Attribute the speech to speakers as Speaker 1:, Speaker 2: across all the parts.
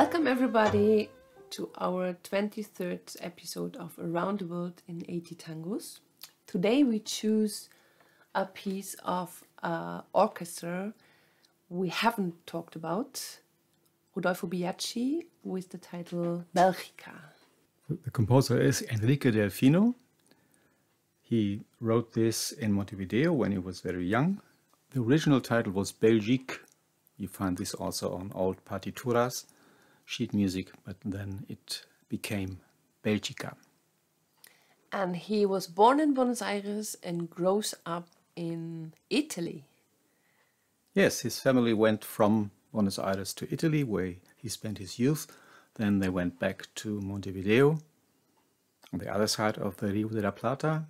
Speaker 1: Welcome, everybody, to our 23rd episode of Around the World in 80 Tangos. Today, we choose a piece of uh, orchestra we haven't talked about Rodolfo Biagi with the title Belgica.
Speaker 2: The composer is Enrique Delfino. He wrote this in Montevideo when he was very young. The original title was Belgique. You find this also on old partituras, sheet music, but then it became Belgica.
Speaker 1: And he was born in Buenos Aires and grows up in Italy.
Speaker 2: Yes, his family went from Buenos Aires to Italy, where he spent his youth. Then they went back to Montevideo, on the other side of the Rio de la Plata.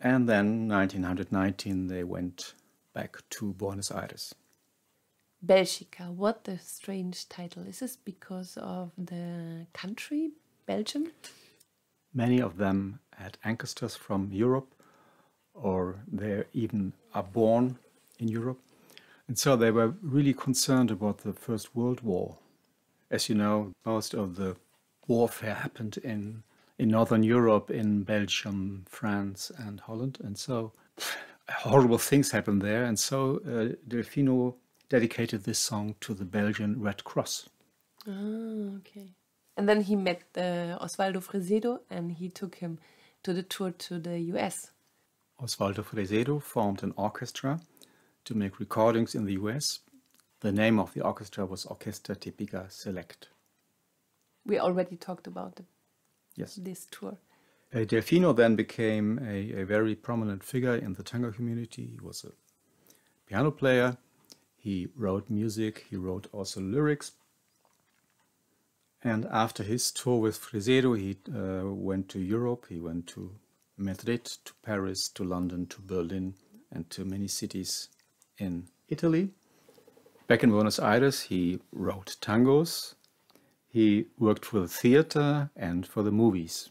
Speaker 2: And then 1919 they went back to Buenos Aires.
Speaker 1: Belgica, what a strange title. Is this because of the country, Belgium?
Speaker 2: Many of them had ancestors from Europe, or they even are born in Europe. And so they were really concerned about the First World War. As you know, most of the warfare happened in, in Northern Europe, in Belgium, France, and Holland. And so horrible things happened there. And so uh, Delfino dedicated this song to the Belgian Red Cross.
Speaker 1: Ah, okay. And then he met uh, Osvaldo Fresedo and he took him to the tour to the US.
Speaker 2: Osvaldo Fresedo formed an orchestra to make recordings in the US. The name of the orchestra was Orquesta Típica Select.
Speaker 1: We already talked about the,
Speaker 2: yes.
Speaker 1: this tour.
Speaker 2: Uh, Delfino then became a, a, very prominent figure in the tango community. He was a piano player. He wrote music. He wrote also lyrics. And after his tour with Fresedo, he uh, went to Europe. He went to Madrid, to Paris, to London, to Berlin, and to many cities in Italy. Back in Buenos Aires, he wrote tangos. He worked for the theater and for the movies.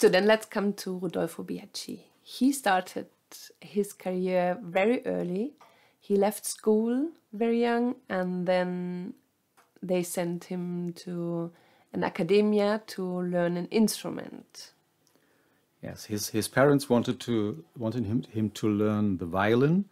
Speaker 1: So then let's come to Rodolfo Biagi. He started his career very early. He left school very young and then they sent him to an academia to learn an instrument.
Speaker 2: Yes, his, his parents wanted to wanted him, him to learn the violin,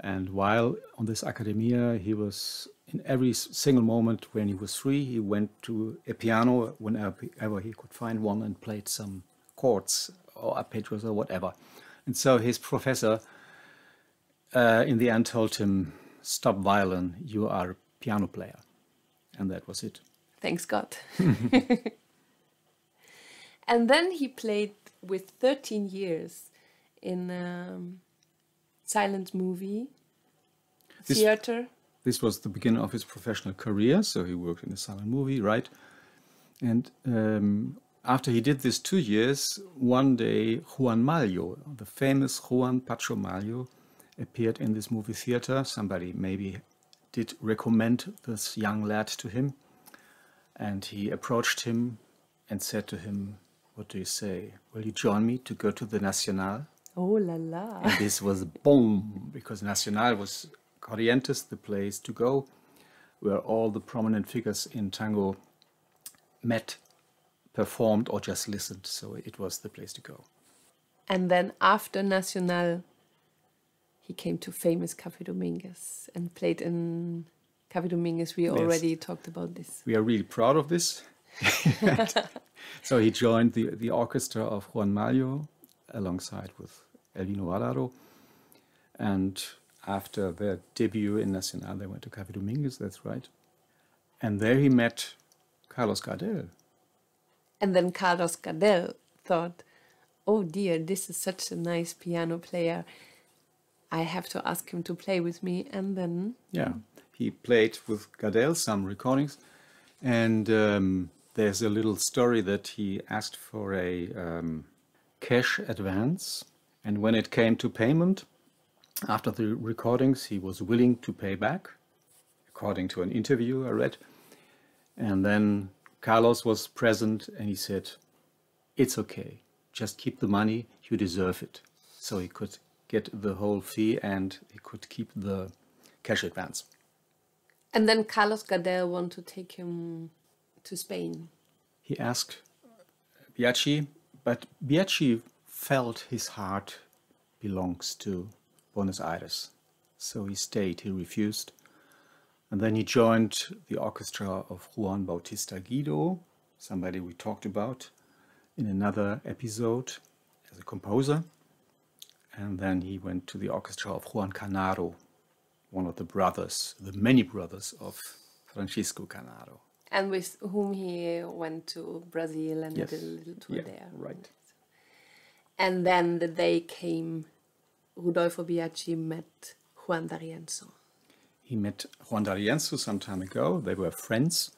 Speaker 2: and while on this academia, he was in every single moment when he was free, he went to a piano whenever he could find one and played some chords or arpeggios or whatever. And so his professor, uh, in the end, told him, "Stop violin. You are a piano player," and that was it.
Speaker 1: Thanks God. and then he played with 13 years in. Um, silent movie, this, theater.
Speaker 2: This was the beginning of his professional career, so he worked in a silent movie, right? And um, after he did this two years, one day Juan Maglio, the famous Juan Pacho Maglio, appeared in this movie theater. Somebody maybe did recommend this young lad to him. And he approached him and said to him, What do you say? Will you join me to go to the Nacional?
Speaker 1: Oh la la.
Speaker 2: And this was boom, because Nacional was Corrientes, the place to go, where all the prominent figures in tango met, performed, or just listened. So it was the place to go.
Speaker 1: And then after Nacional, he came to famous Café Dominguez and played in Café Dominguez. We yes. already talked about this.
Speaker 2: We are really proud of this. so he joined the, the orchestra of Juan Maglio alongside with Elvino Vardaro. And after their debut in Nacional, they went to Café Dominguez, that's right. And there he met Carlos Gardel.
Speaker 1: And then Carlos Gardel thought, oh dear, this is such a nice piano player. I have to ask him to play with me. And then.
Speaker 2: Yeah, he played with Gardel some recordings. And um, there's a little story that he asked for a um, cash advance and when it came to payment, after the recordings, he was willing to pay back, according to an interview I read. And then Carlos was present and he said, It's okay, just keep the money, you deserve it. So he could get the whole fee and he could keep the cash advance.
Speaker 1: And then Carlos Gardel wanted to take him to Spain.
Speaker 2: He asked Biagi, but Biagi felt his heart belongs to Buenos Aires. So he stayed, he refused. And then he joined the orchestra of Juan Bautista Guido, somebody we talked about in another episode as a composer. And then he went to the orchestra of Juan Canaro, one of the brothers, the many brothers of Francisco Canaro.
Speaker 1: And with whom he went to Brazil and
Speaker 2: Yes.
Speaker 1: did a little tour
Speaker 2: Yeah,
Speaker 1: there.
Speaker 2: right.
Speaker 1: And then the day came, Rudolfo Biagi met Juan D'Arienzo.
Speaker 2: He met Juan D'Arienzo some time ago. They were friends.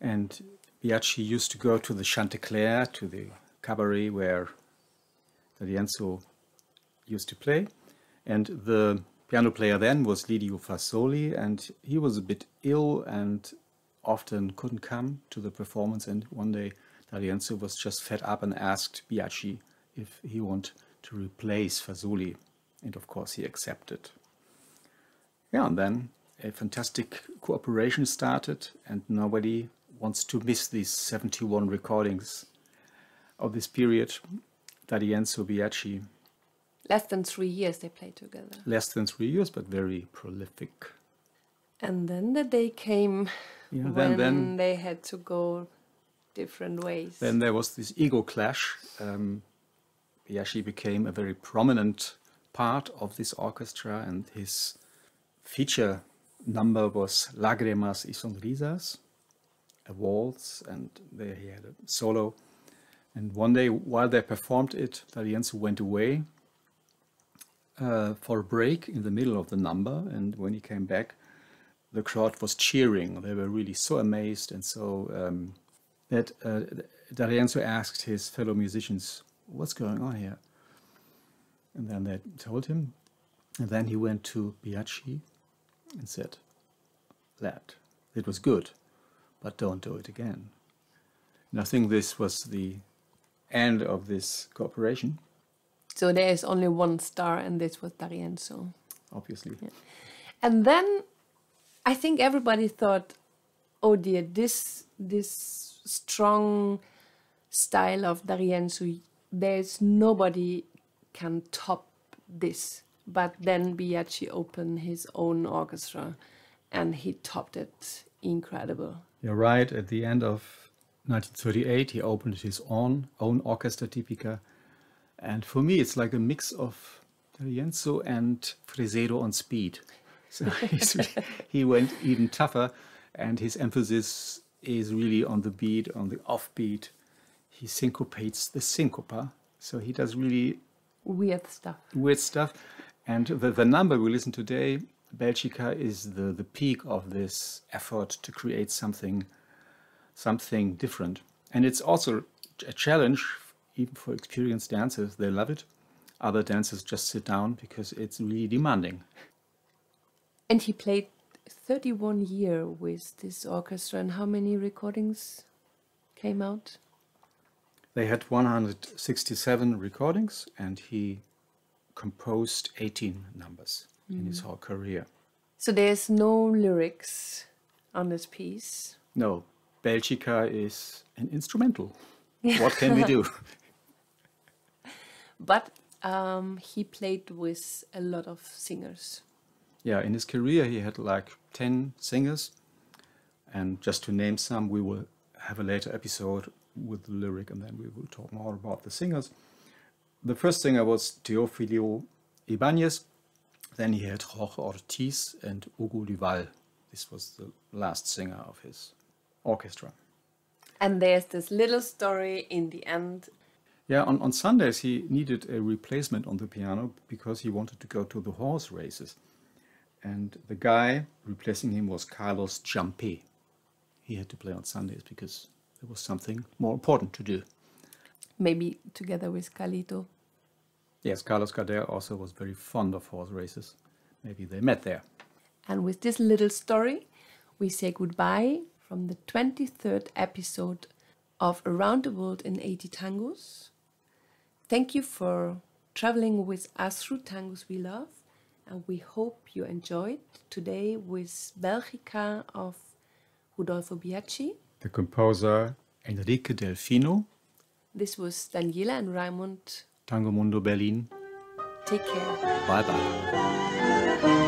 Speaker 2: And Biagi used to go to the Chantecler, to the cabaret where D'Arienzo used to play. And the piano player then was Lidio Fasoli, and he was a bit ill and often couldn't come to the performance. And one day D'Arienzo was just fed up and asked Biagi if he wanted to replace Fasoli. And of course he accepted. Yeah, and then a fantastic cooperation started, and nobody wants to miss these 71 recordings of this period. D'Arienzo Biagi,
Speaker 1: Less than three years they played together.
Speaker 2: less than three years, but very prolific.
Speaker 1: And then the day came
Speaker 2: Yeah,
Speaker 1: when
Speaker 2: then, then,
Speaker 1: they had to go different ways.
Speaker 2: then there was this ego clash. Um, Biagi became a very prominent part of this orchestra, and his feature number was Lágrimas y Sonrisas, a waltz, and there he had a solo. And one day, while they performed it, D'Arienzo went away uh, for a break in the middle of the number. And when he came back, the crowd was cheering. They were really so amazed and so um, that uh, D'Arienzo asked his fellow musicians, "What's going on here?" And then they told him. And then he went to Biagi and said, "Lad, it was good, but don't do it again." And I think this was the end of this cooperation.
Speaker 1: So there is only one star, and this was D'Arienzo.
Speaker 2: Obviously,
Speaker 1: And then I think everybody thought, oh dear, this this strong style of D'Arienzo, there's nobody can top this. But then Biagi opened his own orchestra and he topped it incredible.
Speaker 2: You're right. At the end of 1938, he opened his own own orchestra tipica, and for me, it's like a mix of D'Arienzo and Fresedo on speed. So he went even tougher, and his emphasis is really on the beat, on the offbeat. He syncopates the syncopa, so he does really
Speaker 1: Weird stuff.
Speaker 2: weird stuff. And the, the number we listen today, Belgica, is the, the peak of this effort to create something something different. And it's also a challenge even for experienced dancers. They love it. Other dancers just sit down because it's really demanding.
Speaker 1: And he played 31 year with this orchestra and how many recordings came out?
Speaker 2: They had 167 recordings and he composed 18 numbers in his mm. whole career.
Speaker 1: So there's no lyrics on this piece.
Speaker 2: No, Belgica is an instrumental. What can we do?
Speaker 1: But um, he played with a lot of singers.
Speaker 2: Yeah, in his career, he had like 10 singers. And just to name some, we will have a later episode with the lyric and then we will talk more about the singers. The first singer was Teofilio Ibanez. Then he had Jorge Ortiz and Hugo Duval. This was the last singer of his orchestra.
Speaker 1: And there's this little story in the end.
Speaker 2: Yeah, on, on Sundays he needed a replacement on the piano because he wanted to go to the horse races. And the guy replacing him was Carlos Jampe. He had to play on Sundays because there was something more important to do.
Speaker 1: Maybe together with Calito.
Speaker 2: Yes, Carlos Gardel also was very fond of horse races. Maybe they met there.
Speaker 1: And with this little story, we say goodbye from the 23rd episode of Around the World in 80 Tangos. Thank you for traveling with us through tangos we love. And we hope you enjoyed today with Belgica of Rudolfo Biagi.
Speaker 2: The composer Enrique Delfino,
Speaker 1: This was Daniela and Raimund.
Speaker 2: Tango Mundo Berlin.
Speaker 1: Take care.
Speaker 2: Bye bye.